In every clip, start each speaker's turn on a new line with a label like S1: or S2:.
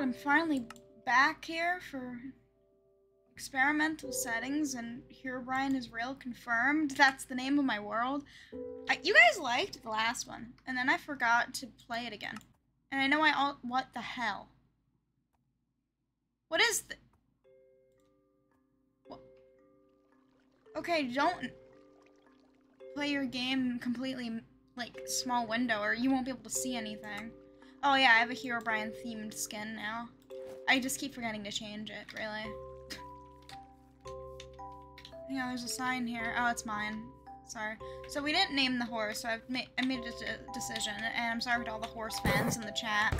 S1: god, I'm finally back here for experimental settings and Herobrine is real confirmed. That's the name of my world. I, you guys liked the last one, and then I forgot to play it again. And I know I all- what the hell? What is the- what? Okay, don't play your game completely, like, small window or you won't be able to see anything. Oh yeah, I have a Herobrine themed skin now. I just keep forgetting to change it, really. Yeah, there's a sign here. Oh, it's mine. Sorry. So we didn't name the horse, so I've made I made a de- decision, and I'm sorry to all the horse fans in the chat.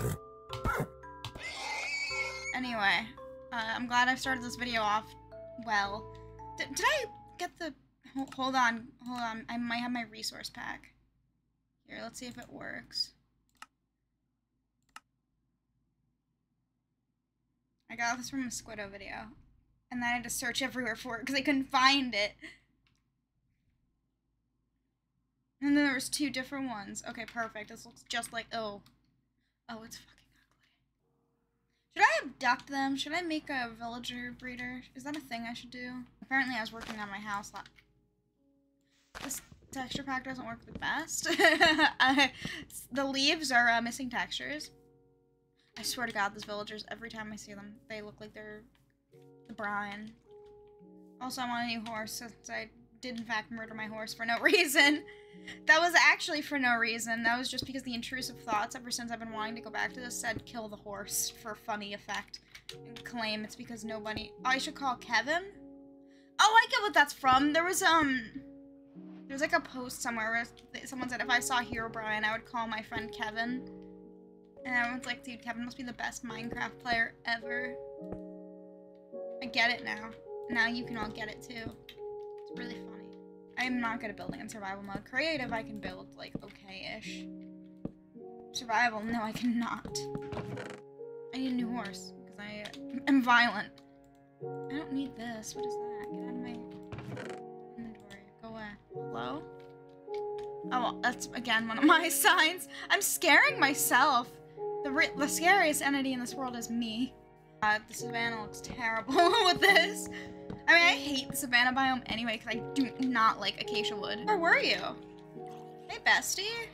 S1: Anyway, uh, I'm glad I started this video off well. D did I get the? Hold on, hold on. I might have my resource pack. Here, let's see if it works. I got this from a Squiddo video. And then I had to search everywhere for it because I couldn't find it. And then there was two different ones. Okay, perfect. This looks just like oh. Oh, it's fucking ugly. Should I abduct them? Should I make a villager breeder? Is that a thing I should do? Apparently I was working on my house. This texture pack doesn't work the best. The leaves are uh, missing textures. I swear to god, these villagers, every time I see them, they look like they're the Brian. Also, I want a new horse since I did in fact murder my horse for no reason. That was actually for no reason. That was just because the intrusive thoughts ever since I've been wanting to go back to this said kill the horse for funny effect. And claim it's because nobody- oh, I should call Kevin? Oh, I get what that's from. There was, um... There was like a post somewhere where someone said if I saw Herobrine, I would call my friend Kevin. And was like, dude, Kevin must be the best Minecraft player ever. I get it now. Now you can all get it too. It's really funny. I'm not good at building in survival mode. Creative, I can build, like, okay-ish. Survival, no, I cannot. I need a new horse, because I am violent. I don't need this. What is that? Get out of my inventory. Go away. Hello? Oh, that's, again, one of my signs. I'm scaring myself. The, the scariest entity in this world is me. Uh, the savannah looks terrible with this. I mean, I hate the savannah biome anyway because I do not like acacia wood. Where were you? Hey, bestie.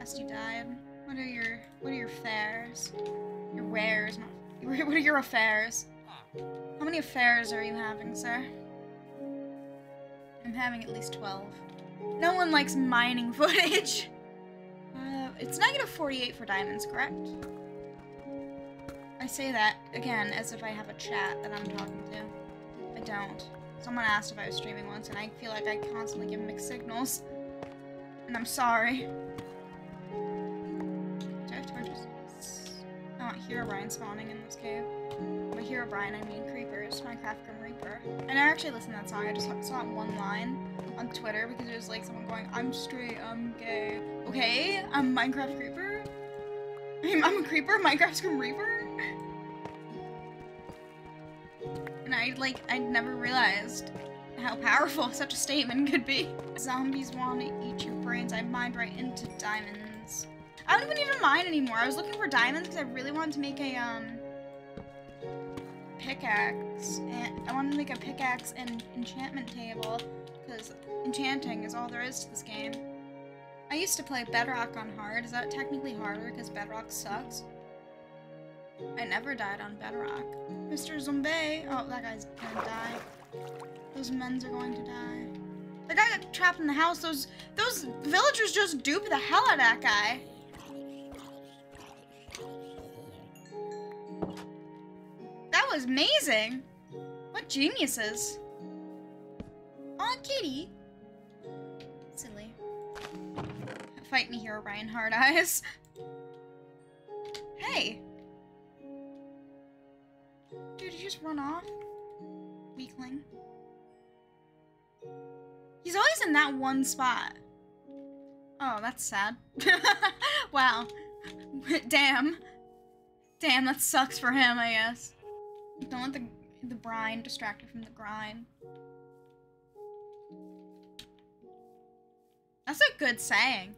S1: Bestie died. What are your What are your fares? Your wares? Not, what are your affairs? How many affairs are you having, sir? I'm having at least 12. No one likes mining footage. It's negative 48 for diamonds, correct? I say that, again, as if I have a chat that I'm talking to. I don't. Someone asked if I was streaming once, and I feel like I constantly give mixed signals. And I'm sorry. Do I have torches? I want Herobrine spawning in this cave. By Herobrine, I mean creepers. Minecraft Grim Reaper. And I actually listened to that song, I just saw it one line on Twitter because was like someone going, I'm straight, I'm gay. Okay, I'm Minecraft Creeper? I'm, a creeper, Minecraft Grim Reaper? And I, like, I never realized how powerful such a statement could be. Zombies want to eat your brains. I mined right into diamonds. I don't even need to mine anymore. I was looking for diamonds because I really wanted to make a, um, pickaxe. And I wanted to make a pickaxe and enchantment table because enchanting is all there is to this game. I used to play Bedrock on hard. Is that technically harder because Bedrock sucks? I never died on Bedrock. Mr. Zombie! Oh, that guy's gonna die. Those men's are going to die. The guy got trapped in the house. Those those villagers just duped the hell out of that guy. That was amazing. What geniuses. Aw, kitty. Silly. Fight me here, Ryan Hard Eyes. Hey. Dude, you just run off? Weakling. He's always in that one spot. Oh, that's sad. wow. Damn. Damn, that sucks for him, I guess. Don't let the the brine distract you from the grind. That's a good saying.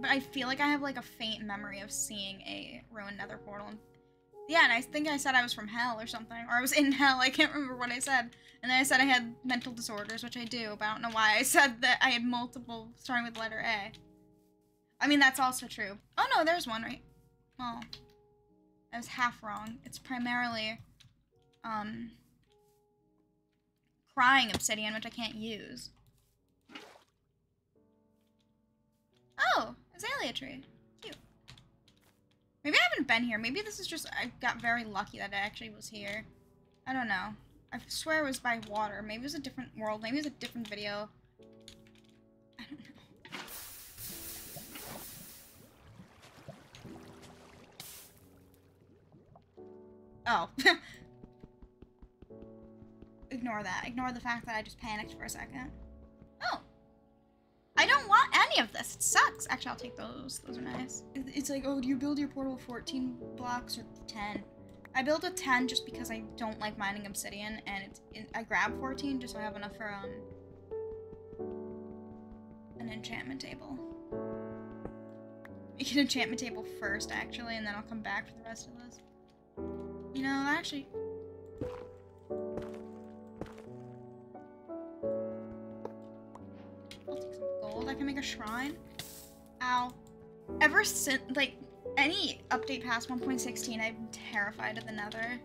S1: but I feel like I have like a faint memory of seeing a ruined nether portal. Yeah, and I think I said I was from hell or something, or I was in hell. I can't remember what I said. And then I said I had mental disorders, which I do, but I don't know why I said that I had multiple starting with letter A. I mean, that's also true. Oh no, there's one right. Well, I was half wrong. It's primarily, um, crying obsidian, which I can't use. Azalea tree. Cute. Maybe I haven't been here. Maybe this is just, I got very lucky that I actually was here. I don't know. I swear it was by water. Maybe it was a different world. Maybe it was a different video. I don't know. Oh. Ignore that. Ignore the fact that I just panicked for a second. Oh. I don't want any of this. It sucks. Actually, I'll take those. Those are nice. It's like, oh, do you build your portal 14 blocks or 10? I built a 10 just because I don't like mining obsidian, and it's, it, I grab 14 just so I have enough for um an enchantment table. Make an enchantment table first, actually, and then I'll come back for the rest of this. You know, actually... I can make a shrine. Ow. Ever since, like, any update past 1.16, I'm terrified of the nether.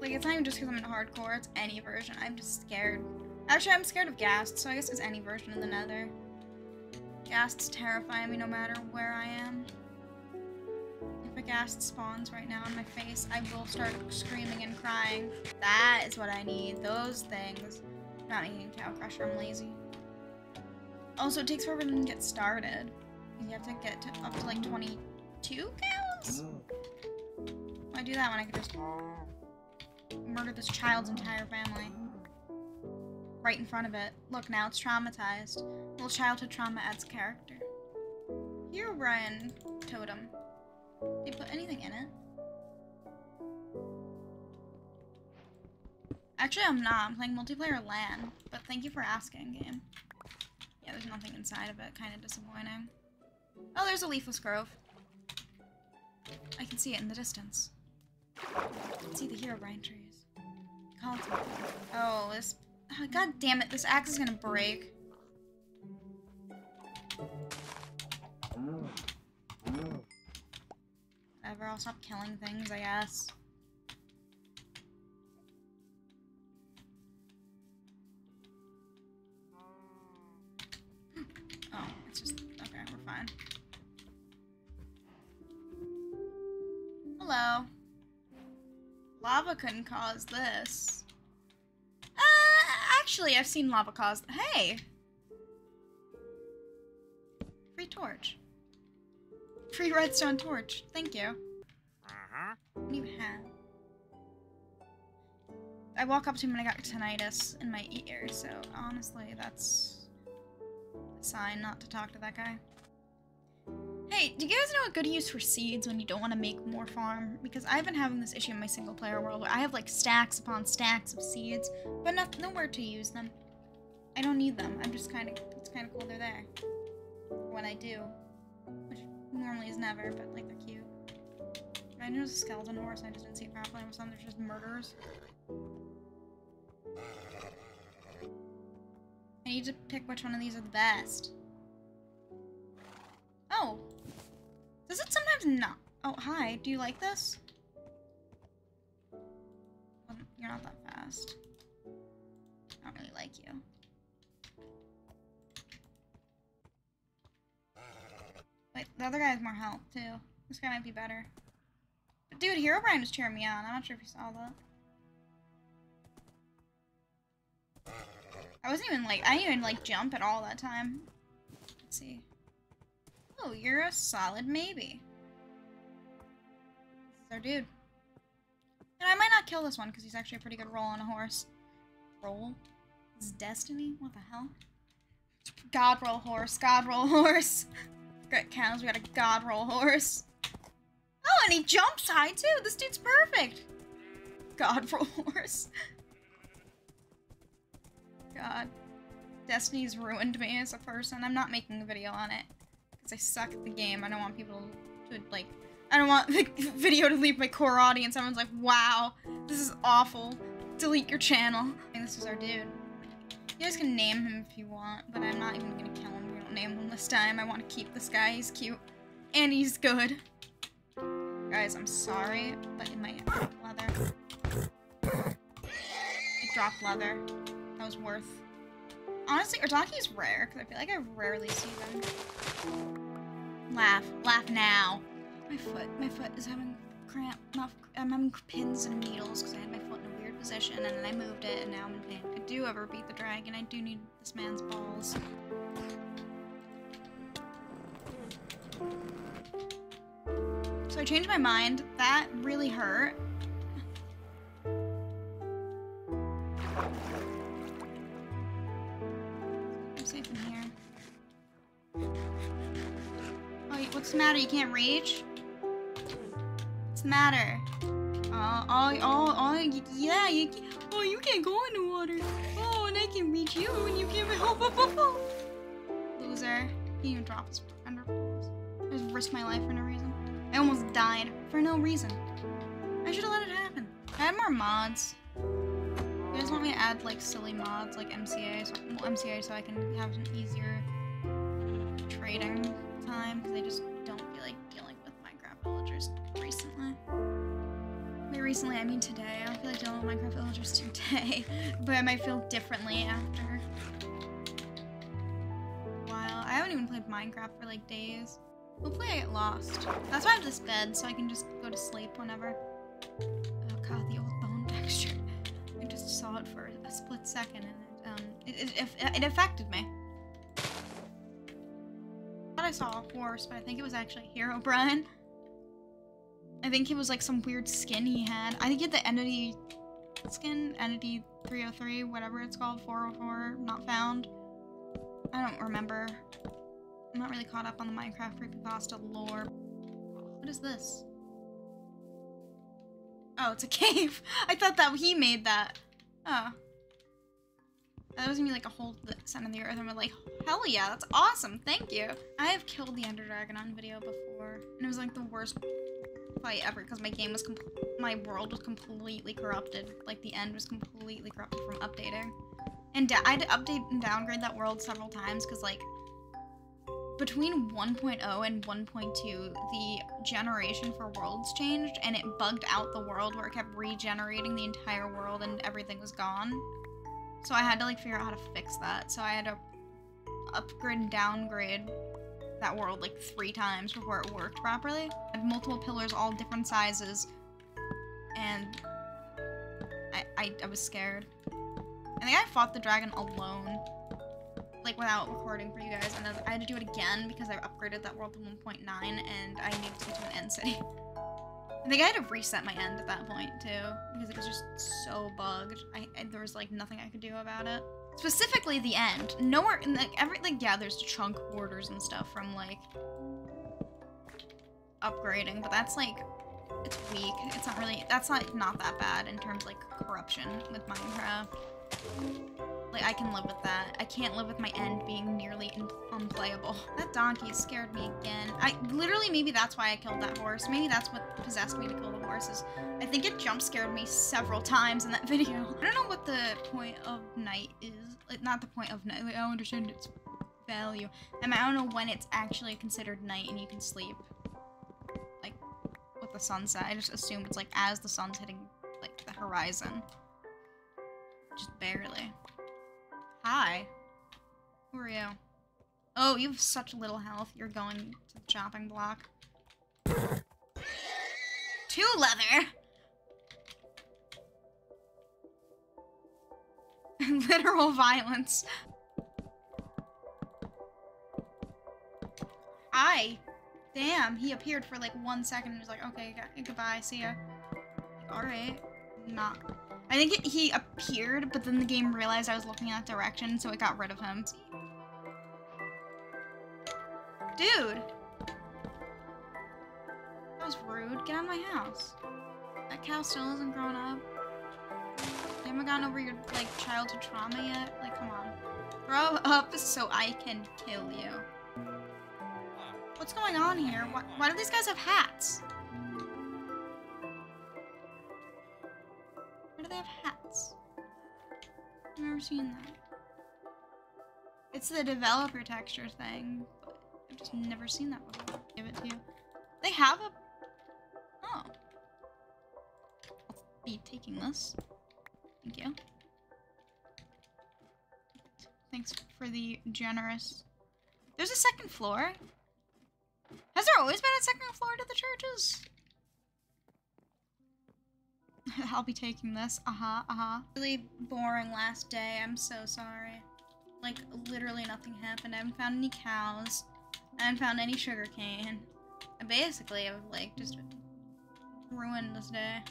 S1: Like, it's not even just because I'm in hardcore, it's any version. I'm just scared. Actually, I'm scared of ghast, so I guess it's any version of the nether. Ghasts terrify me no matter where I am. If a ghast spawns right now in my face, I will start screaming and crying. That is what I need. Those things. Not eating cow crusher, I'm lazy. Also, it takes forever to get started. You have to get to up to like 22 cows? Why do that when I could just murder this child's entire family? Right in front of it. Look, now it's traumatized. Little childhood trauma adds character. Herobrine totem. Did you put anything in it? Actually, I'm not. I'm playing multiplayer LAN. But thank you for asking, game. Yeah, there's nothing inside of it. Kind of disappointing. Oh, there's a leafless grove. I can see it in the distance. I can see the Herobrine trees. Call to Oh, this... Oh, God damn it, this axe is gonna break. Ever, I'll stop killing things, I guess. It's just... Okay, we're fine. Hello. Lava couldn't cause this. Uh, actually, I've seen lava cause... Hey! Free torch. Free redstone torch. Thank you.
S2: Uh-huh.
S1: What do you have? I walk up to him and I got tinnitus in my ear, so honestly, that's sign not to talk to that guy. Hey, do you guys know a good use for seeds when you don't want to make more farm? Because I've been having this issue in my single player world where I have like stacks upon stacks of seeds, but not, nowhere to use them. I don't need them. I'm just kind of, it's kind of cool they're there. When I do. Which normally is never, but like they're cute. I knew it was a skeleton horse, I just didn't see it properly. Some there's just murderers. I need to pick which one of these are the best. Oh. Does it sometimes not? Oh, hi. Do you like this? Well, you're not that fast. I don't really like you. Wait, the other guy has more health, too. This guy might be better. But dude, Herobrine was cheering me on. I'm not sure if you saw that. I wasn't even, like, I didn't even, like, jump at all that time. Let's see. Oh, you're a solid maybe. This is our dude. And I might not kill this one, because he's actually a pretty good roll on a horse. Roll? This is destiny? What the hell? God roll horse, God roll horse. Great cows, we got a god roll horse. Oh, and he jumps high too. This dude's perfect. God roll horse. God. Destiny's ruined me as a person. I'm not making a video on it because I suck at the game. I don't want people to like. I don't want the video to leave my core audience. Everyone's like, "Wow, this is awful. Delete your channel." This is our dude. You guys can name him if you want, but I'm not even gonna kill him. We don't name him this time. I want to keep this guy. He's cute and he's good. Guys, I'm sorry, but it might leather. It dropped leather. That was worth Honestly, is rare, because I feel like I rarely see them. Laugh. Laugh now. My foot. My foot is having cramp. I'm having pins and needles because I had my foot in a weird position, and then I moved it, and now I'm in pain. I do ever beat the dragon. I do need this man's balls. So I changed my mind. That really hurt. The matter? You can't reach? What's the matter? Uh, oh, oh, oh, yeah, you, oh, you can't go in the water. Oh, and I can reach you and you can't, oh, oh, oh, oh. Loser. He even dropped his underpants. I just risked my life for no reason. I almost died for no reason. I should have let it happen. I had more mods. You guys want me to add like silly mods like MCA, so, well, MCA so I can have some easier trading time because I just recently. By recently, I mean today. I don't feel like dealing with Minecraft villagers today, but I might feel differently after while. I haven't even played Minecraft for like days. Hopefully I get lost. That's why I have this bed, so I can just go to sleep whenever. Oh god, the old bone texture. I just saw it for a split second and it, um, it, it, it affected me thought I saw a horse, but I think it was actually Hero Herobrine. I think it was like some weird skin he had. I think he had the entity skin, entity 303, whatever it's called, 404, not found. I don't remember. I'm not really caught up on the Minecraft creepypasta lore. What is this? Oh, it's a cave. I thought that he made that. Oh. That was gonna be like a whole center of the earth, we're like, hell yeah, that's awesome, thank you. I have killed the Ender Dragon on video before, and it was like the worst fight ever because my game was, my world was completely corrupted. Like the end was completely corrupted from updating. And I had to update and downgrade that world several times because like between 1.0 and 1.2, the generation for worlds changed and it bugged out the world where it kept regenerating the entire world and everything was gone. So I had to like figure out how to fix that. So I had to upgrade and downgrade that world like three times before it worked properly. I had multiple pillars, all different sizes, and I, I, I was scared. I think I fought the dragon alone, like without recording for you guys, and I had to do it again because I upgraded that world to 1.9 and I needed to to an end city. I think I had to reset my end at that point too because it was just so bugged. I, I, there was like nothing I could do about it. Specifically the end. Nowhere in like every like yeah, there's chunk borders and stuff from like upgrading, but that's like it's weak. It's not really that's not not that bad in terms of, like corruption with Minecraft. Like, I can live with that. I can't live with my end being nearly unplayable. That donkey scared me again. I literally, maybe that's why I killed that horse. Maybe that's what possessed me to kill the horses. I think it jump scared me several times in that video. I don't know what the point of night is. Like, not the point of night. Like, I don't understand its value. I mean, I don't know when it's actually considered night and you can sleep. Like, with the sunset. I just assume it's like as the sun's hitting, like, the horizon. Just barely. Hi. Who are you? Oh, you have such little health. You're going to the chopping block. Two leather! Literal violence. Hi. Damn, he appeared for like one second and was like, okay, goodbye, see ya. Alright. Not I think it, he appeared, but then the game realized I was looking in that direction, so it got rid of him. Dude! That was rude. Get out of my house. That cow still isn't grown up. You haven't gotten over your, like, childhood trauma yet? Like, come on. Grow up so I can kill you. What's going on here? Why, why do these guys have hats? It's the developer texture thing, I've just never seen that before. Give it to you. They have a... Oh. I'll be taking this. Thank you. Thanks for the generous... There's a second floor? Has there always been a second floor to the churches? I'll be taking this. Uh-huh, uh-huh. Really boring last day. I'm so sorry. Like, literally nothing happened. I haven't found any cows. I haven't found any sugar cane. I basically have, like, just ruined this day.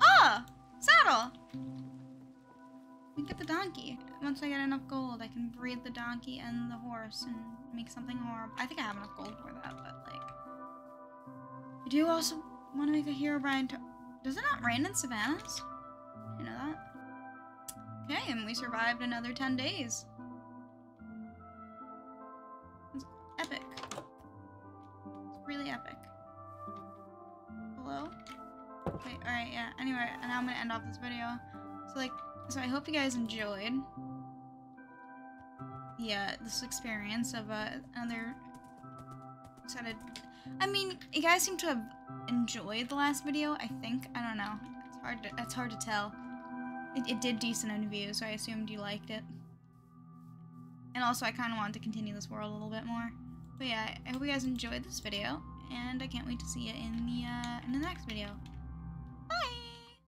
S1: Ah! Saddle! We get the donkey. Once I get enough gold, I can breed the donkey and the horse and make something horrible. I think I have enough gold for that, but, like... I do also want to make a Herobrine to... Does it not rain in savannas? You know that? Okay, and we survived another 10 days. It's epic. It's really epic. Hello? Wait, alright, yeah. Anyway, and I'm gonna end off this video. So, like, so I hope you guys enjoyed yeah, this experience of uh, another of... I mean, you guys seem to have enjoyed the last video, I think. I don't know. It's hard to, it's hard to tell. It, it did decent in views, so I assumed you liked it. And also, I kind of wanted to continue this world a little bit more. But yeah, I hope you guys enjoyed this video, and I can't wait to see you in the, uh, in the next video.